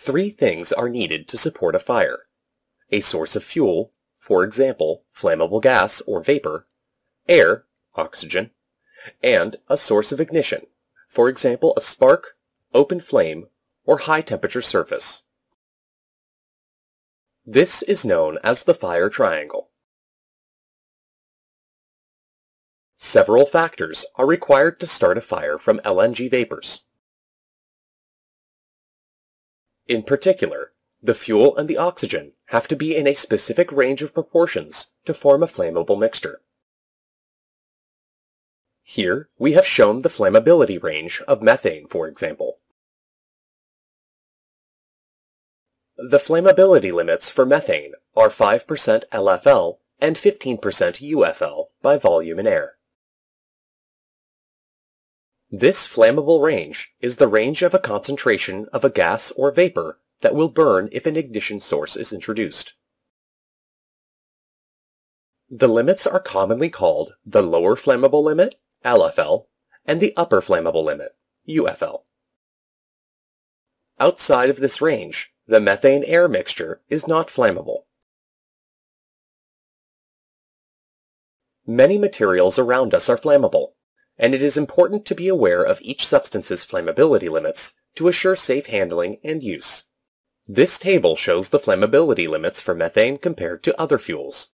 Three things are needed to support a fire. A source of fuel, for example, flammable gas or vapor, air, oxygen, and a source of ignition, for example, a spark, open flame, or high temperature surface. This is known as the fire triangle. Several factors are required to start a fire from LNG vapors. In particular, the fuel and the oxygen have to be in a specific range of proportions to form a flammable mixture. Here we have shown the flammability range of methane, for example. The flammability limits for methane are 5% LFL and 15% UFL by volume in air. This flammable range is the range of a concentration of a gas or vapor that will burn if an ignition source is introduced. The limits are commonly called the lower flammable limit, LFL, and the upper flammable limit, UFL. Outside of this range, the methane-air mixture is not flammable. Many materials around us are flammable, and it is important to be aware of each substance's flammability limits to assure safe handling and use. This table shows the flammability limits for methane compared to other fuels.